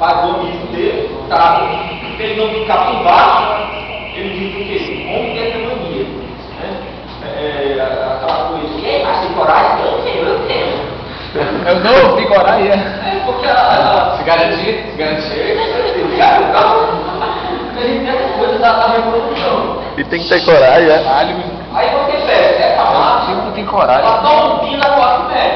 pagou o livro dele, tá? Porque ele não ficar por baixo, ele diz o quê? Homem tem mania. Né? É, é, aquela coisa, e aí, mas tem coragem? Eu tenho, eu tenho. Eu não novo tem coragem, é? É, porque ela. Se garantir, se garantir. a gente tem essa coisa da, da tá revolução. E tem que ter coragem, é. Aí você pega, essa massa, Não tem coragem. Tá tá ela um pino a classe média.